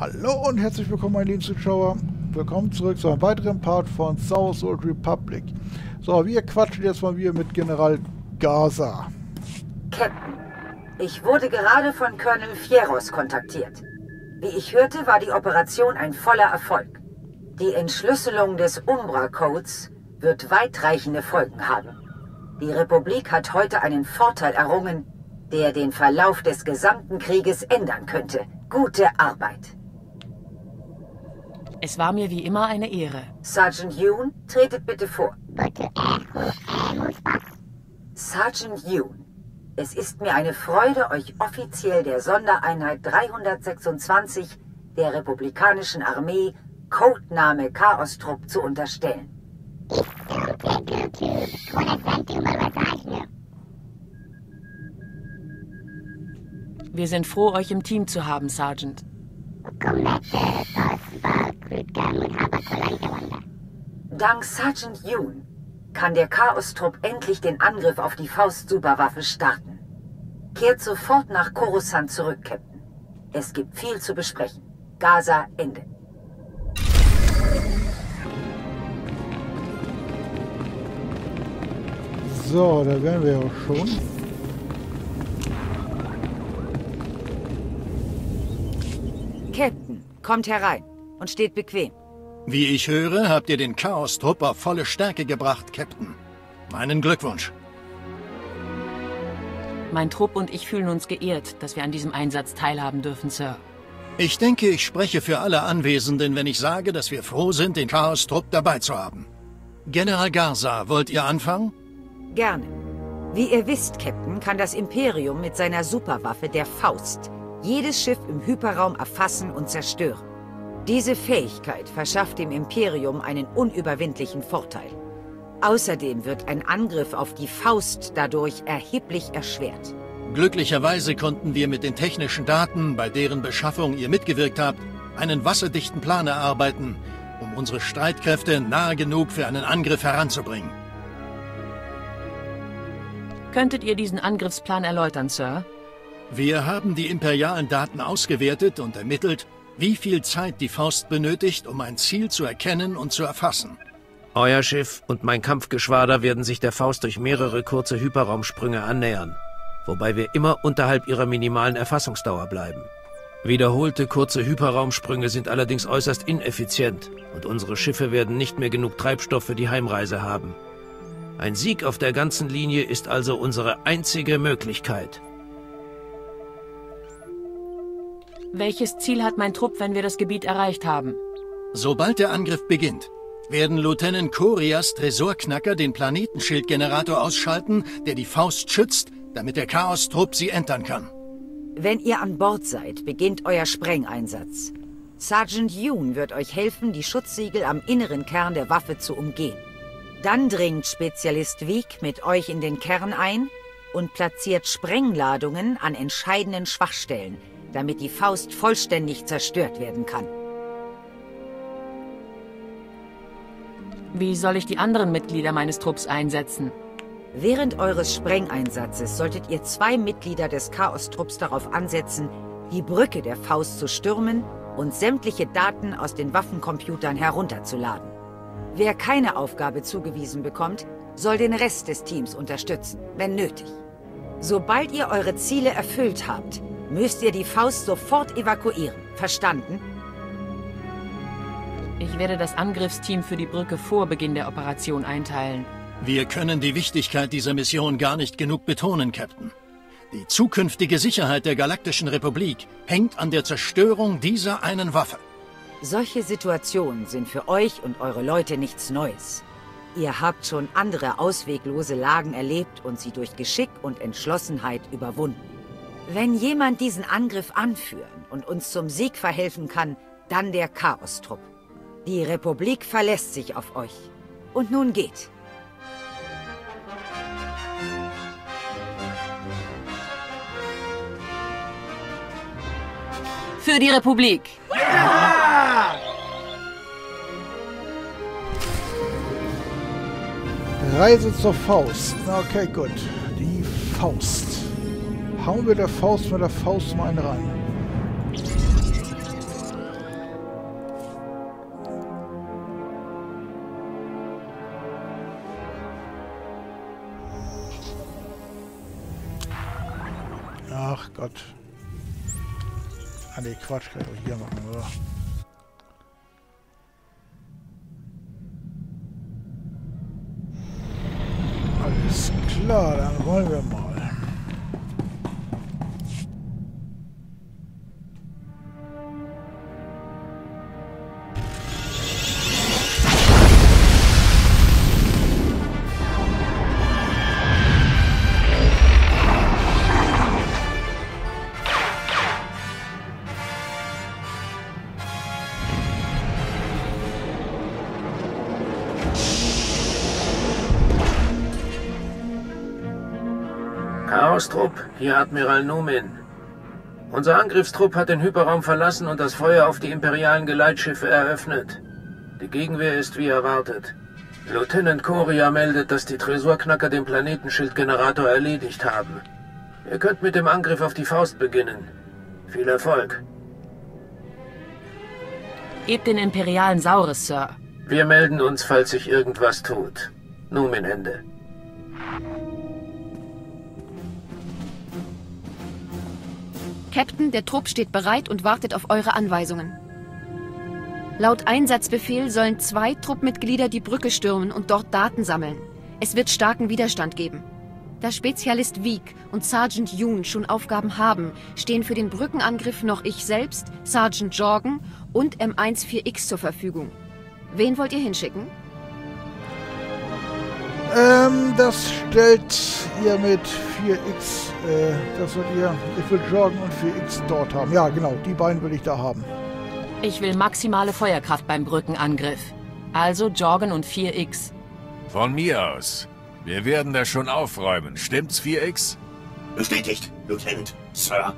Hallo und herzlich willkommen, meine lieben Zuschauer. Willkommen zurück zu einem weiteren Part von South Old Republic. So, wir quatschen jetzt mal wieder mit General Gaza. Captain, ich wurde gerade von Colonel Fieros kontaktiert. Wie ich hörte, war die Operation ein voller Erfolg. Die Entschlüsselung des Umbra-Codes wird weitreichende Folgen haben. Die Republik hat heute einen Vorteil errungen, der den Verlauf des gesamten Krieges ändern könnte. Gute Arbeit. Es war mir wie immer eine Ehre. Sergeant Yoon, tretet bitte vor. Sergeant Yoon, es ist mir eine Freude, euch offiziell der Sondereinheit 326 der Republikanischen Armee, Codename Chaos-Trupp, zu unterstellen. Wir sind froh, euch im Team zu haben, Sergeant. Dank Sergeant Yoon kann der Chaos-Trupp endlich den Angriff auf die Faust-Superwaffe starten. Kehrt sofort nach Coruscant zurück, Captain. Es gibt viel zu besprechen. Gaza, Ende. So, da wären wir auch schon. Captain, kommt herein und steht bequem. Wie ich höre, habt ihr den Chaos-Trupp auf volle Stärke gebracht, Captain. Meinen Glückwunsch. Mein Trupp und ich fühlen uns geehrt, dass wir an diesem Einsatz teilhaben dürfen, Sir. Ich denke, ich spreche für alle Anwesenden, wenn ich sage, dass wir froh sind, den Chaos-Trupp dabei zu haben. General Garza, wollt ihr anfangen? Gerne. Wie ihr wisst, Captain, kann das Imperium mit seiner Superwaffe, der Faust, jedes Schiff im Hyperraum erfassen und zerstören. Diese Fähigkeit verschafft dem Imperium einen unüberwindlichen Vorteil. Außerdem wird ein Angriff auf die Faust dadurch erheblich erschwert. Glücklicherweise konnten wir mit den technischen Daten, bei deren Beschaffung ihr mitgewirkt habt, einen wasserdichten Plan erarbeiten, um unsere Streitkräfte nahe genug für einen Angriff heranzubringen. Könntet ihr diesen Angriffsplan erläutern, Sir? Wir haben die imperialen Daten ausgewertet und ermittelt, wie viel Zeit die Faust benötigt, um ein Ziel zu erkennen und zu erfassen. Euer Schiff und mein Kampfgeschwader werden sich der Faust durch mehrere kurze Hyperraumsprünge annähern, wobei wir immer unterhalb ihrer minimalen Erfassungsdauer bleiben. Wiederholte kurze Hyperraumsprünge sind allerdings äußerst ineffizient und unsere Schiffe werden nicht mehr genug Treibstoff für die Heimreise haben. Ein Sieg auf der ganzen Linie ist also unsere einzige Möglichkeit. Welches Ziel hat mein Trupp, wenn wir das Gebiet erreicht haben? Sobald der Angriff beginnt, werden Lieutenant Korias Tresorknacker den Planetenschildgenerator ausschalten, der die Faust schützt, damit der Chaos-Trupp sie entern kann. Wenn ihr an Bord seid, beginnt euer Sprengeinsatz. Sergeant Yoon wird euch helfen, die Schutzsiegel am inneren Kern der Waffe zu umgehen. Dann dringt Spezialist Wieg mit euch in den Kern ein und platziert Sprengladungen an entscheidenden Schwachstellen, damit die Faust vollständig zerstört werden kann. Wie soll ich die anderen Mitglieder meines Trupps einsetzen? Während eures Sprengeinsatzes solltet ihr zwei Mitglieder des Chaos-Trupps darauf ansetzen, die Brücke der Faust zu stürmen und sämtliche Daten aus den Waffencomputern herunterzuladen. Wer keine Aufgabe zugewiesen bekommt, soll den Rest des Teams unterstützen, wenn nötig. Sobald ihr eure Ziele erfüllt habt, müsst ihr die Faust sofort evakuieren. Verstanden? Ich werde das Angriffsteam für die Brücke vor Beginn der Operation einteilen. Wir können die Wichtigkeit dieser Mission gar nicht genug betonen, Captain. Die zukünftige Sicherheit der Galaktischen Republik hängt an der Zerstörung dieser einen Waffe. Solche Situationen sind für euch und eure Leute nichts Neues. Ihr habt schon andere ausweglose Lagen erlebt und sie durch Geschick und Entschlossenheit überwunden. Wenn jemand diesen Angriff anführen und uns zum Sieg verhelfen kann, dann der Chaos-Trupp. Die Republik verlässt sich auf euch. Und nun geht. Für die Republik! Reise zur Faust. Okay, gut. Die Faust. Hauen wir der Faust mit der Faust mal einen rein. Ach Gott. Ah ne, Quatsch, kann ich auch hier machen, oder? Alles klar, dann wollen wir mal. Hier Admiral Numin. Unser Angriffstrupp hat den Hyperraum verlassen und das Feuer auf die imperialen Geleitschiffe eröffnet. Die Gegenwehr ist wie erwartet. Lieutenant Koria meldet, dass die Tresorknacker den Planetenschildgenerator erledigt haben. Ihr könnt mit dem Angriff auf die Faust beginnen. Viel Erfolg. Gebt den imperialen Saurus, Sir. Wir melden uns, falls sich irgendwas tut. Numin Ende. Captain, der Trupp steht bereit und wartet auf eure Anweisungen. Laut Einsatzbefehl sollen zwei Truppmitglieder die Brücke stürmen und dort Daten sammeln. Es wird starken Widerstand geben. Da Spezialist Wieg und Sergeant Yoon schon Aufgaben haben, stehen für den Brückenangriff noch ich selbst, Sergeant Jorgen und M14X zur Verfügung. Wen wollt ihr hinschicken? Ähm, das stellt ihr mit 4x, äh, das wollt ihr, ich will Jorgen und 4x dort haben. Ja, genau, die beiden will ich da haben. Ich will maximale Feuerkraft beim Brückenangriff. Also Jorgen und 4X. Von mir aus. Wir werden das schon aufräumen. Stimmt's, 4X? Bestätigt, Lieutenant, Sir.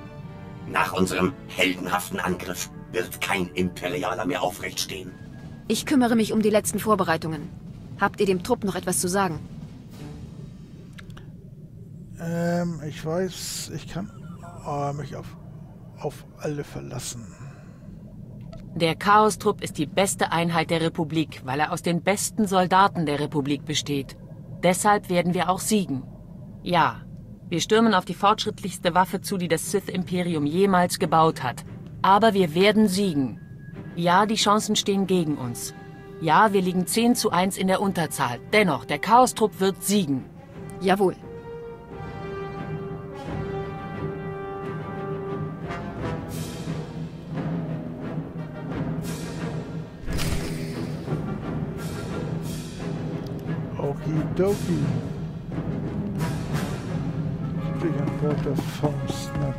Nach unserem heldenhaften Angriff wird kein Imperialer mehr aufrecht stehen. Ich kümmere mich um die letzten Vorbereitungen. Habt ihr dem Trupp noch etwas zu sagen? Ähm, ich weiß, ich kann äh, mich auf, auf alle verlassen. Der Chaos-Trupp ist die beste Einheit der Republik, weil er aus den besten Soldaten der Republik besteht. Deshalb werden wir auch siegen. Ja, wir stürmen auf die fortschrittlichste Waffe zu, die das Sith-Imperium jemals gebaut hat. Aber wir werden siegen. Ja, die Chancen stehen gegen uns. Ja, wir liegen 10 zu 1 in der Unterzahl. Dennoch, der Chaos-Trupp wird siegen. Jawohl. Okidoki. Sprich an Bord der Faust, na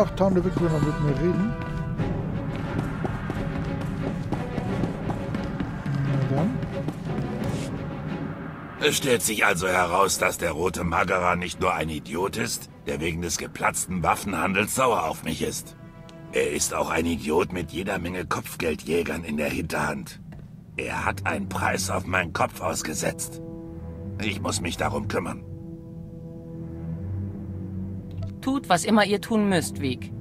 Ach, Tarnewig will noch mit mir reden. Es stellt sich also heraus, dass der rote Magara nicht nur ein Idiot ist, der wegen des geplatzten Waffenhandels sauer auf mich ist. Er ist auch ein Idiot mit jeder Menge Kopfgeldjägern in der Hinterhand. Er hat einen Preis auf meinen Kopf ausgesetzt. Ich muss mich darum kümmern. Tut, was immer ihr tun müsst, Weg.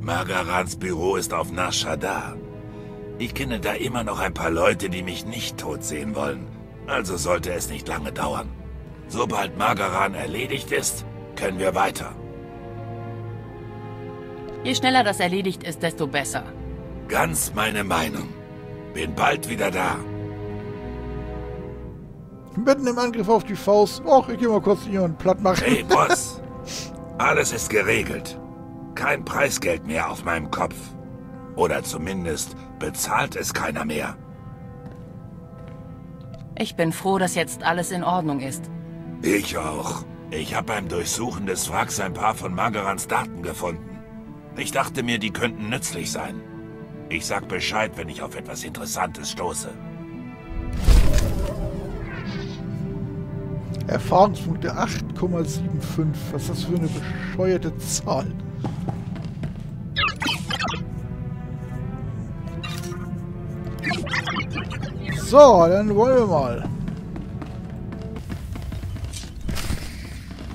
Magarans Büro ist auf Nar Shaddaa. Ich kenne da immer noch ein paar Leute, die mich nicht tot sehen wollen. Also sollte es nicht lange dauern. Sobald Magaran erledigt ist, können wir weiter. Je schneller das erledigt ist, desto besser. Ganz meine Meinung. Bin bald wieder da. Mitten im Angriff auf die Faust. Och, ich geh mal kurz jemanden platt machen. Hey, Boss. Alles ist geregelt. Kein Preisgeld mehr auf meinem Kopf. Oder zumindest bezahlt es keiner mehr. Ich bin froh, dass jetzt alles in Ordnung ist. Ich auch. Ich habe beim Durchsuchen des Wracks ein paar von Magerans Daten gefunden. Ich dachte mir, die könnten nützlich sein. Ich sag Bescheid, wenn ich auf etwas Interessantes stoße. Erfahrungspunkte 8,75. Was ist das für eine bescheuerte Zahl? So, dann wollen wir mal.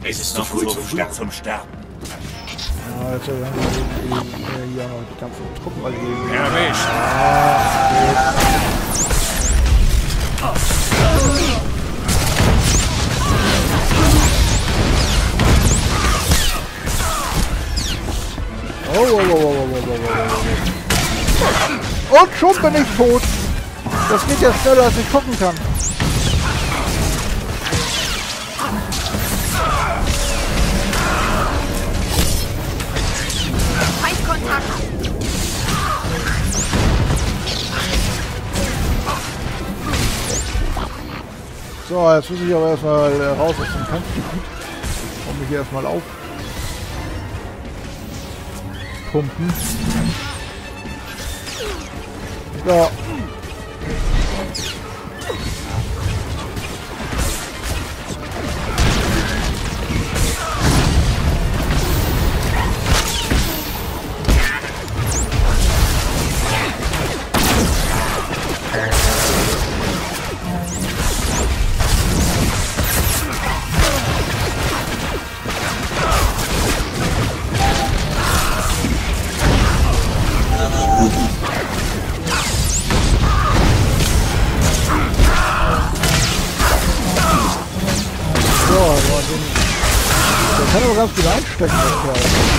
Es ist noch früh zum Sterben. zum Sterben. Werden wir äh, hier noch die ganzen Truppen erleben. Erwischt. Oh, oh, oh, oh, oh, oh, oh, oh. Und schon bin ich tot. Das geht ja schneller, als ich gucken kann. So, jetzt muss ich aber erstmal äh, raus aus dem Kampfgebiet. Und mich hier erstmal auf. Pumpen. Ja. Der kann aber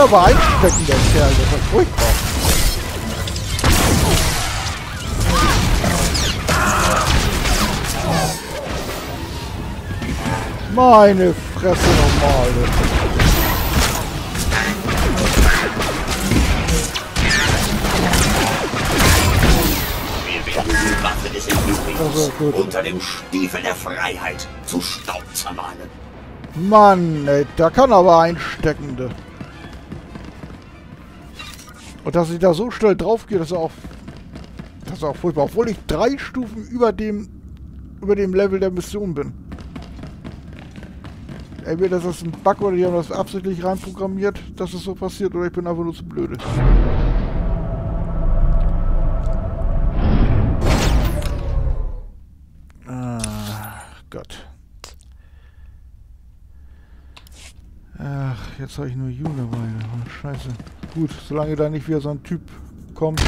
kann aber einstecken, der Kerl. Das ist furchtbar. Meine Fresse nochmal. Wir werden die Waffe des Imperiums Also, unter dem Stiefel der Freiheit zu Staub zermahlen. Mann, ey, da kann aber einsteckende. Und dass ich da so schnell drauf gehe, das ist auch. Das ist auch furchtbar. Obwohl ich drei Stufen über dem. über dem Level der Mission bin. Entweder das ist ein Bug oder die haben das absichtlich reinprogrammiert, dass es so passiert, oder ich bin einfach nur zu blöde. Ah, Gott. Ach, jetzt habe ich nur June dabei. Scheiße. Gut, solange da nicht wieder so ein Typ kommt.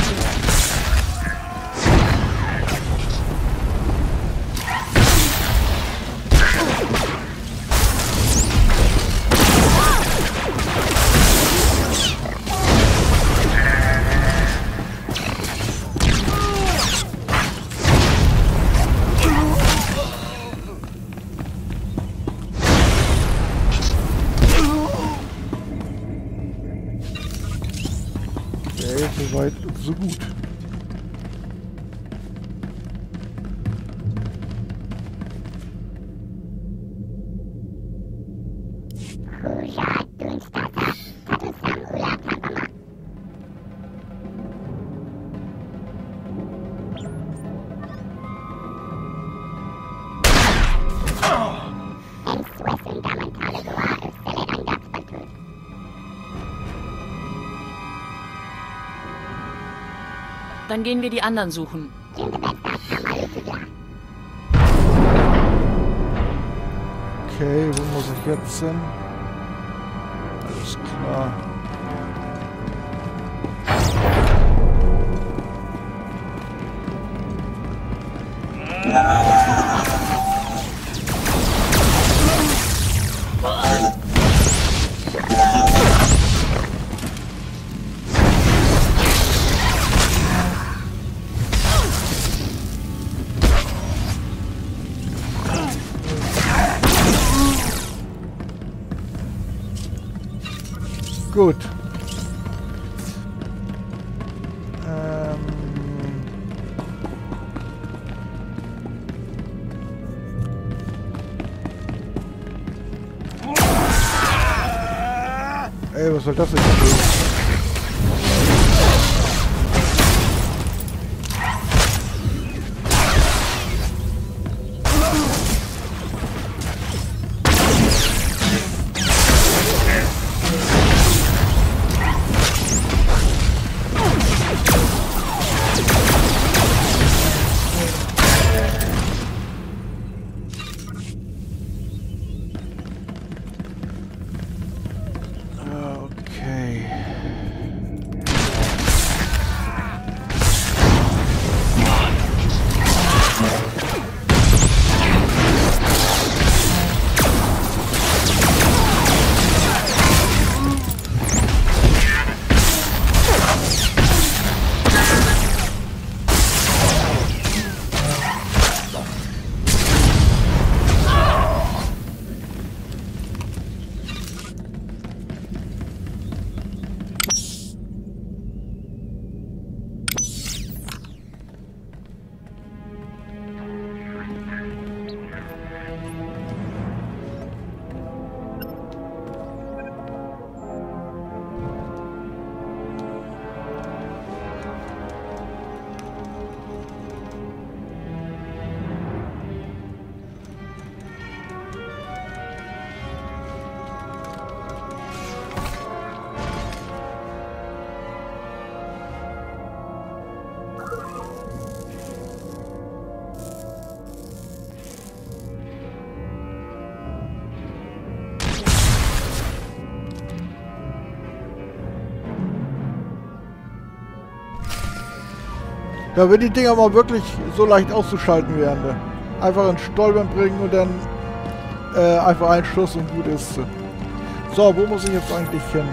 Dann gehen wir die anderen suchen. Okay, wo muss ich jetzt hin? Ey, was soll das Ja, wenn die Dinger mal wirklich so leicht auszuschalten wären. Ne? Einfach in Stolpern bringen und dann äh, einfach einen Schuss und gut ist. So, wo muss ich jetzt eigentlich hin?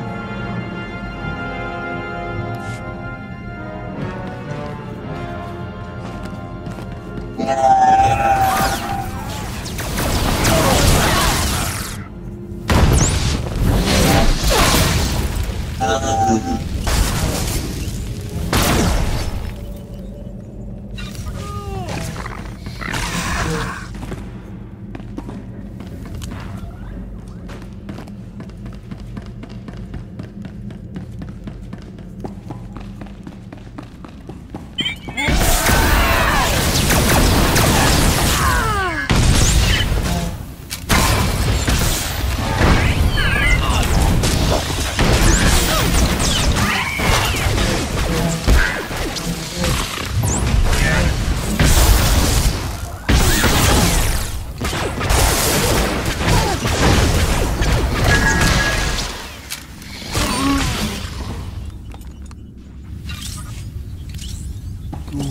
Gut,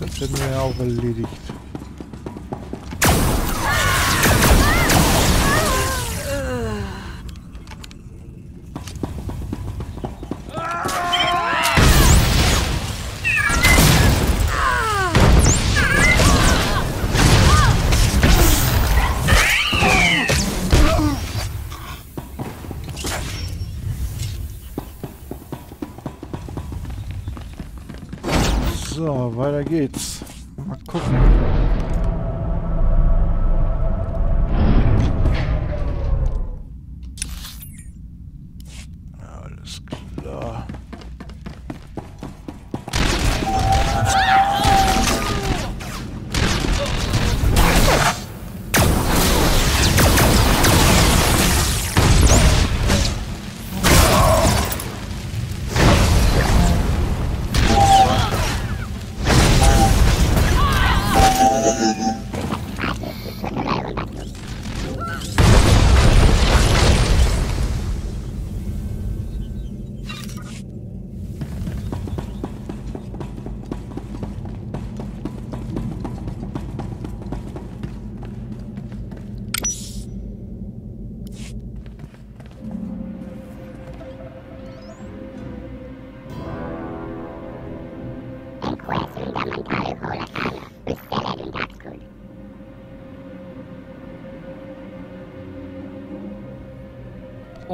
das hätten wir ja auch erledigt. So,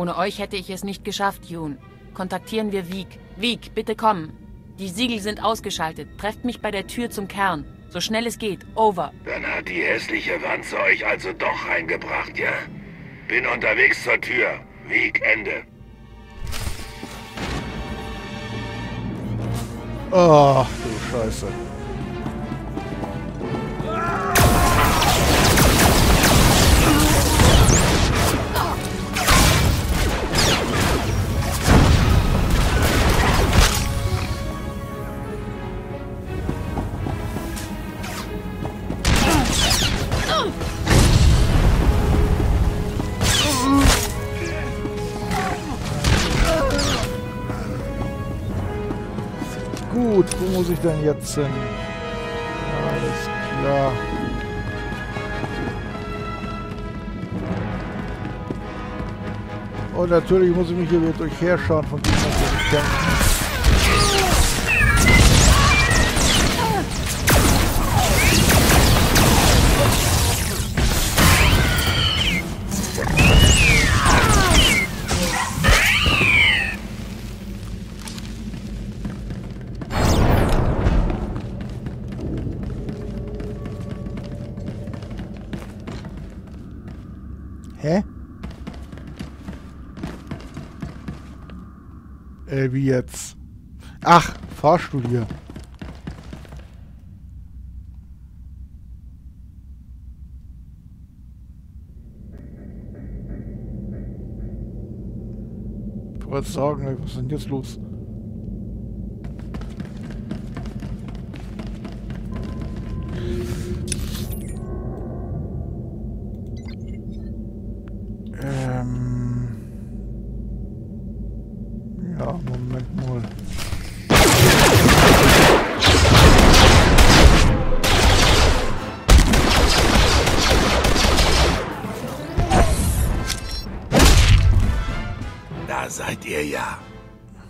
Ohne euch hätte ich es nicht geschafft, Jun. Kontaktieren wir Wieg. Wieg, bitte kommen. Die Siegel sind ausgeschaltet. Trefft mich bei der Tür zum Kern. So schnell es geht. Over. Dann hat die hässliche Wanze euch also doch reingebracht, ja? Bin unterwegs zur Tür. Weg, Ende. Ach du Scheiße. Gut, wo muss ich denn jetzt hin? Alles klar. Und natürlich muss ich mich hier wieder durchherschauen von Gegnern zu kämpfen. Fahrstuhl hier. Ich wollte sagen, was ist denn jetzt los?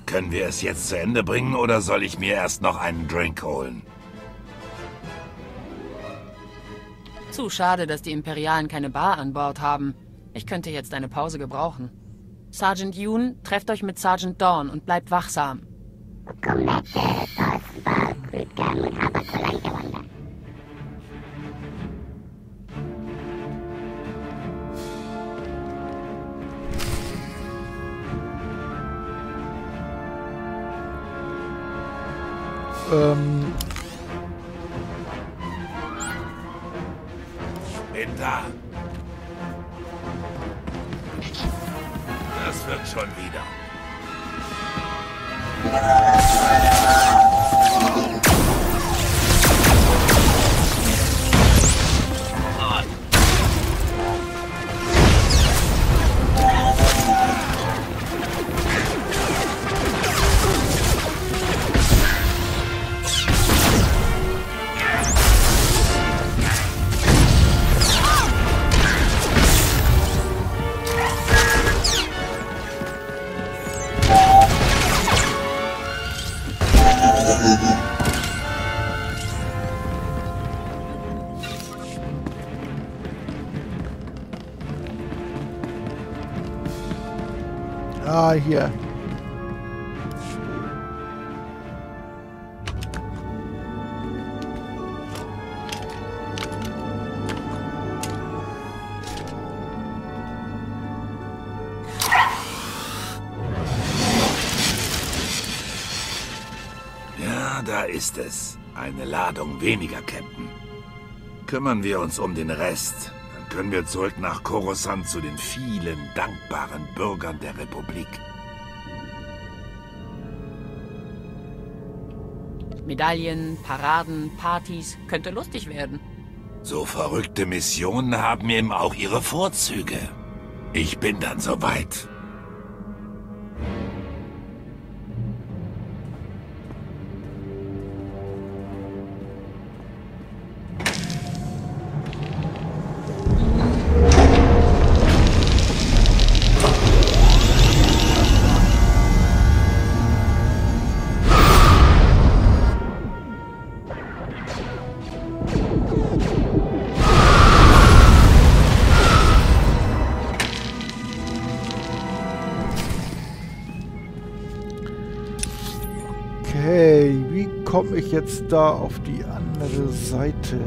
Können wir es jetzt zu Ende bringen oder soll ich mir erst noch einen Drink holen? Zu schade, dass die Imperialen keine Bar an Bord haben. Ich könnte jetzt eine Pause gebrauchen. Sergeant Yoon, trefft euch mit Sergeant Dawn und bleibt wachsam. Ähm, Bin da. Das wird schon wieder. Hier. Ja, da ist es. Eine Ladung weniger, Captain. Kümmern wir uns um den Rest. Dann können wir zurück nach Coruscant zu den vielen dankbaren Bürgern der Republik. Medaillen, Paraden, Partys, könnte lustig werden. So verrückte Missionen haben eben auch ihre Vorzüge. Ich bin dann soweit. Jetzt da auf die andere Seite?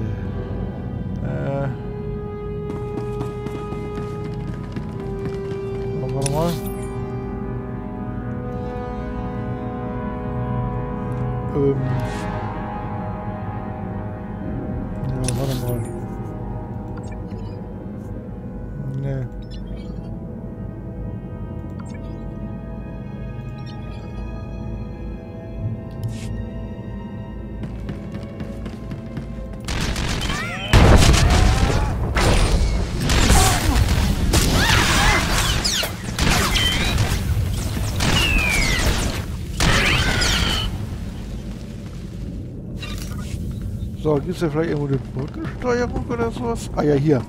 So, gibt es da vielleicht irgendwo eine Brückensteuerung oder sowas? Ah ja, hier.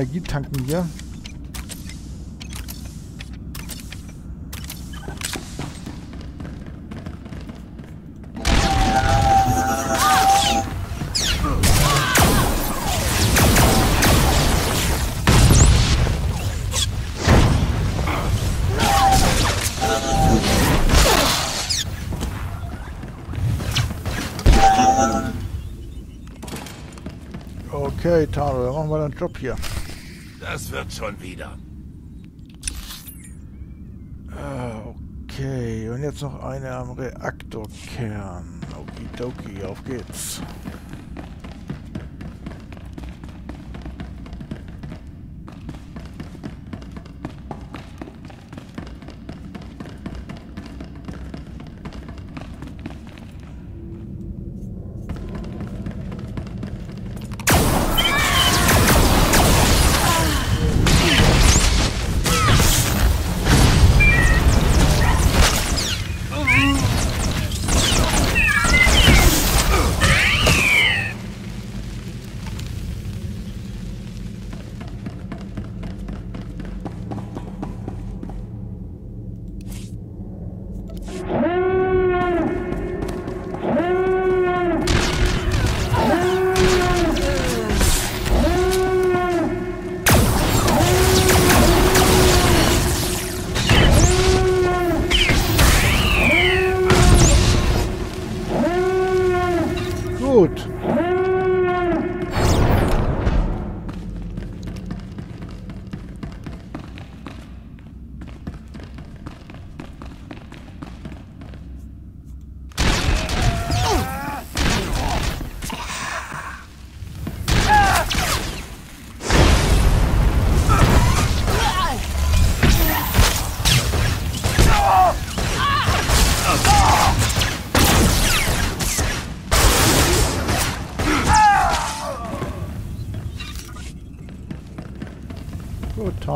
Energie tanken hier. Okay, Tano, dann machen wir deinen Job hier. Das wird schon wieder. Ah, Okay, und jetzt noch eine am Reaktorkern. Okidoki, auf geht's.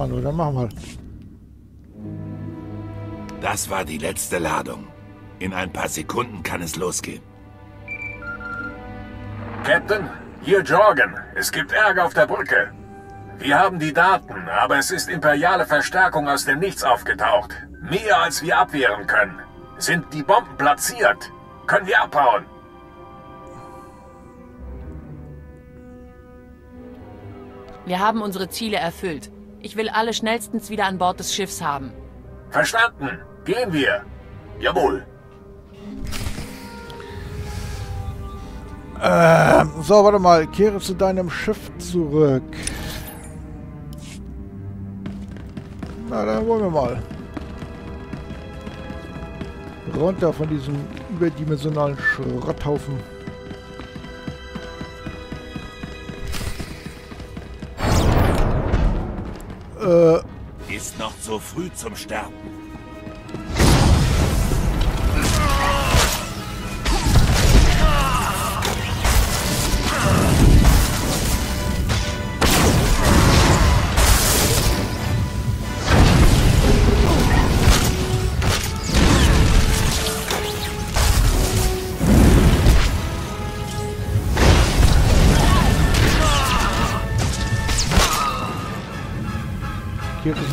Tano, dann machen wir. Das war die letzte Ladung. In ein paar Sekunden kann es losgehen. Captain, hier Jorgen. Es gibt Ärger auf der Brücke. Wir haben die Daten, aber es ist imperiale Verstärkung aus dem Nichts aufgetaucht. Mehr als wir abwehren können. Sind die Bomben platziert? Können wir abhauen? Wir haben unsere Ziele erfüllt. Ich will alle schnellstens wieder an Bord des Schiffs haben. Verstanden. Gehen wir. Jawohl. Ähm, so, warte mal. Kehre zu deinem Schiff zurück. Na, dann wollen wir mal. Runter von diesem überdimensionalen Schrotthaufen. Äh, Ist noch zu früh zum Sterben.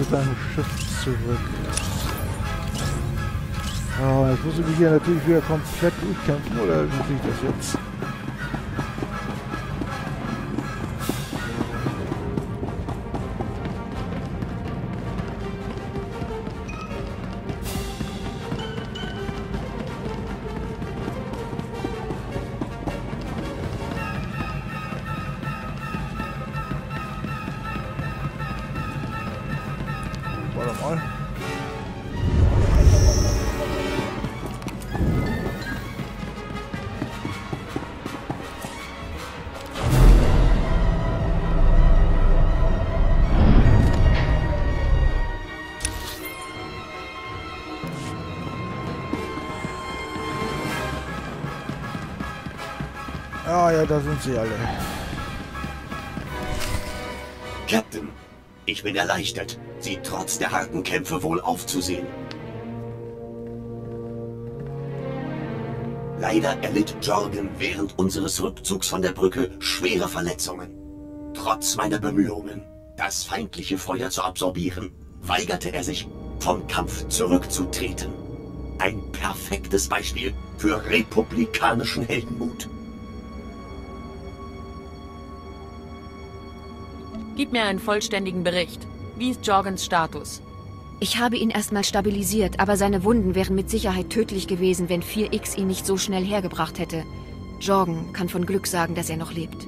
Zu deinem Schiff zurück. Ah, jetzt muss ich mich hier natürlich wieder komplett durchkämpfen, oder wie sehe ich das jetzt? Ja, da sind sie alle. Captain, ich bin erleichtert, Sie trotz der harten Kämpfe wohl aufzusehen. Leider erlitt Jorgen während unseres Rückzugs von der Brücke schwere Verletzungen. Trotz meiner Bemühungen, das feindliche Feuer zu absorbieren, weigerte er sich, vom Kampf zurückzutreten. Ein perfektes Beispiel für republikanischen Heldenmut. Gib mir einen vollständigen Bericht. Wie ist Jorgens Status? Ich habe ihn erstmal stabilisiert, aber seine Wunden wären mit Sicherheit tödlich gewesen, wenn 4X ihn nicht so schnell hergebracht hätte. Jorgen kann von Glück sagen, dass er noch lebt.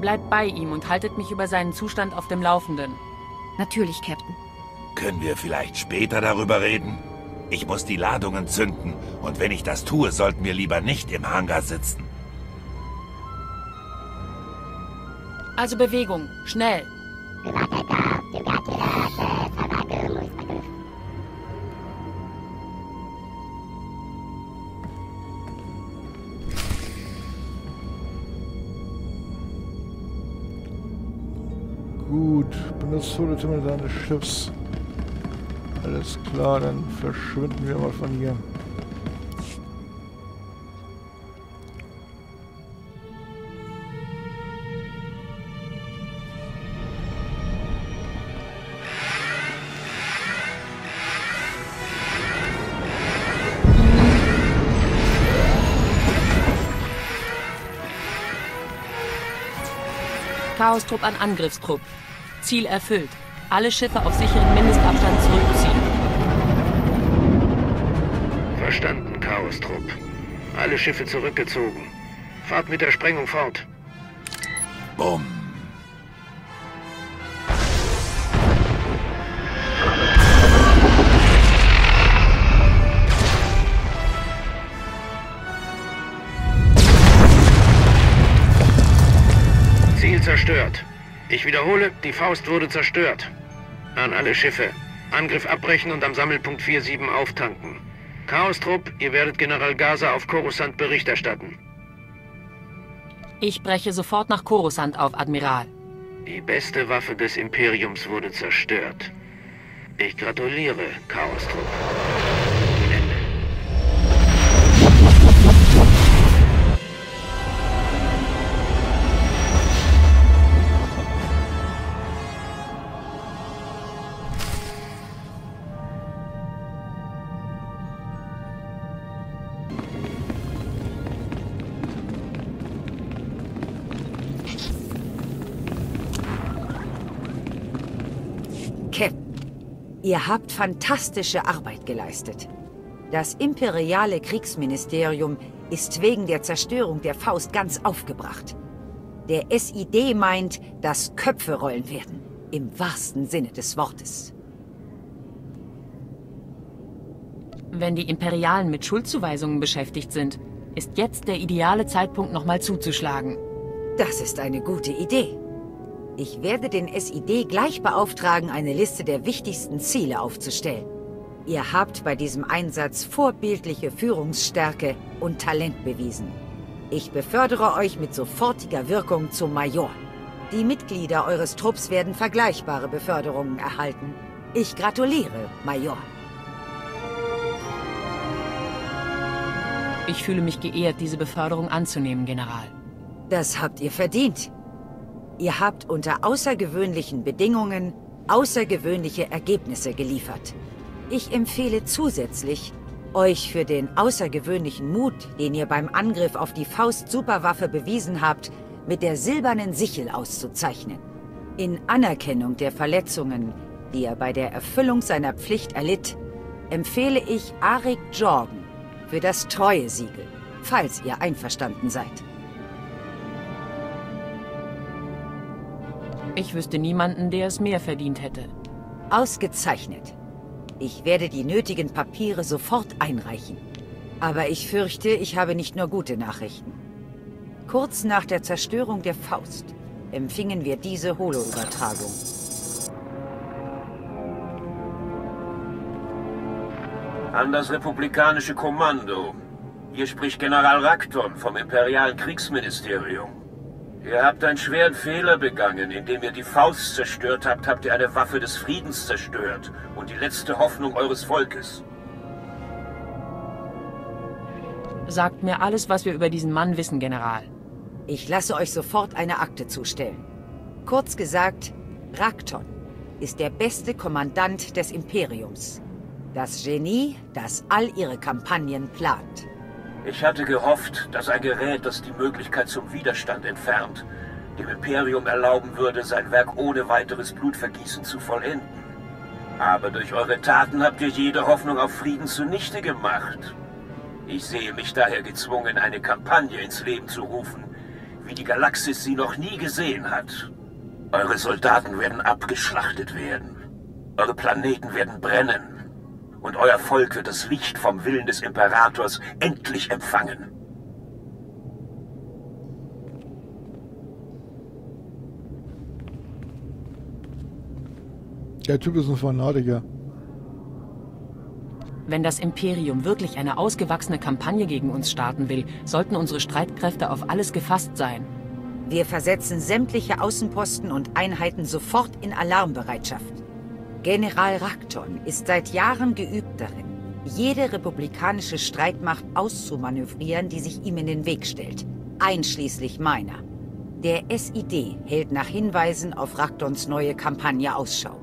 Bleibt bei ihm und haltet mich über seinen Zustand auf dem Laufenden. Natürlich, Captain. Können wir vielleicht später darüber reden? Ich muss die Ladungen zünden und wenn ich das tue, sollten wir lieber nicht im Hangar sitzen. Also Bewegung, schnell. Gut, benutzt Holotimmel deines Schiffs. Alles klar, dann verschwinden wir mal von hier. Chaostrupp an Angriffstrupp. Ziel erfüllt. Alle Schiffe auf sicheren Mindestabstand zurückziehen. Verstanden, Chaos-Trupp. Alle Schiffe zurückgezogen. Fahrt mit der Sprengung fort. Bumm. Zerstört. Ich wiederhole, die Faust wurde zerstört. An alle Schiffe. Angriff abbrechen und am Sammelpunkt 47 auftanken. Chaos-Trupp, ihr werdet General Gaza auf Coruscant Bericht erstatten. Ich breche sofort nach Coruscant auf, Admiral. Die beste Waffe des Imperiums wurde zerstört. Ich gratuliere, Chaos-Trupp. Ihr habt fantastische Arbeit geleistet. Das imperiale Kriegsministerium ist wegen der Zerstörung der Faust ganz aufgebracht. Der SID meint, dass Köpfe rollen werden, im wahrsten Sinne des Wortes. Wenn die Imperialen mit Schuldzuweisungen beschäftigt sind, ist jetzt der ideale Zeitpunkt, nochmal zuzuschlagen. Das ist eine gute Idee. Ich werde den SID gleich beauftragen, eine Liste der wichtigsten Ziele aufzustellen. Ihr habt bei diesem Einsatz vorbildliche Führungsstärke und Talent bewiesen. Ich befördere euch mit sofortiger Wirkung zum Major. Die Mitglieder eures Trupps werden vergleichbare Beförderungen erhalten. Ich gratuliere, Major. Ich fühle mich geehrt, diese Beförderung anzunehmen, General. Das habt ihr verdient. Ihr habt unter außergewöhnlichen Bedingungen außergewöhnliche Ergebnisse geliefert. Ich empfehle zusätzlich, euch für den außergewöhnlichen Mut, den ihr beim Angriff auf die Faust-Superwaffe bewiesen habt, mit der silbernen Sichel auszuzeichnen. In Anerkennung der Verletzungen, die er bei der Erfüllung seiner Pflicht erlitt, empfehle ich Arik Jorgen für das Treue-Siegel, falls ihr einverstanden seid. Ich wüsste niemanden, der es mehr verdient hätte. Ausgezeichnet. Ich werde die nötigen Papiere sofort einreichen. Aber ich fürchte, ich habe nicht nur gute Nachrichten. Kurz nach der Zerstörung der Faust empfingen wir diese Holo-Übertragung. An das republikanische Kommando. Hier spricht General Rakton vom Imperialen Kriegsministerium. Ihr habt einen schweren Fehler begangen. Indem ihr die Faust zerstört habt, habt ihr eine Waffe des Friedens zerstört und die letzte Hoffnung eures Volkes. Sagt mir alles, was wir über diesen Mann wissen, General. Ich lasse euch sofort eine Akte zustellen. Kurz gesagt, Rakton ist der beste Kommandant des Imperiums. Das Genie, das all ihre Kampagnen plant. Ich hatte gehofft, dass ein Gerät, das die Möglichkeit zum Widerstand entfernt, dem Imperium erlauben würde, sein Werk ohne weiteres Blutvergießen zu vollenden. Aber durch eure Taten habt ihr jede Hoffnung auf Frieden zunichte gemacht. Ich sehe mich daher gezwungen, eine Kampagne ins Leben zu rufen, wie die Galaxis sie noch nie gesehen hat. Eure Soldaten werden abgeschlachtet werden. Eure Planeten werden brennen. Und euer Volk wird das Licht vom Willen des Imperators endlich empfangen. Der Typ ist ein Fanatiker. Wenn das Imperium wirklich eine ausgewachsene Kampagne gegen uns starten will, sollten unsere Streitkräfte auf alles gefasst sein. Wir versetzen sämtliche Außenposten und Einheiten sofort in Alarmbereitschaft. General Rakton ist seit Jahren geübt darin, jede republikanische Streitmacht auszumanövrieren, die sich ihm in den Weg stellt, einschließlich meiner. Der SID hält nach Hinweisen auf Raktons neue Kampagne Ausschau.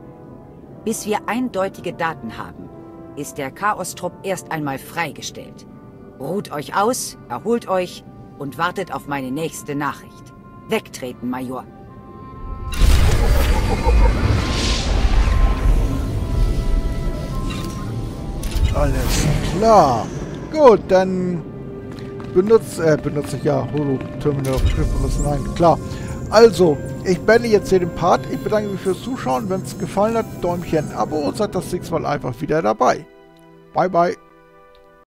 Bis wir eindeutige Daten haben, ist der Chaos-Trupp erst einmal freigestellt. Ruht euch aus, erholt euch und wartet auf meine nächste Nachricht. Wegtreten, Major. Alles klar. Gut, dann benutze, äh, benutze ich ja Holo-Terminal auf dem Schiff benutzen. Nein, klar. Also, ich beende jetzt hier den Part. Ich bedanke mich fürs Zuschauen. Wenn es gefallen hat, Däumchen, Abo und seid das nächste Mal einfach wieder dabei. Bye, bye.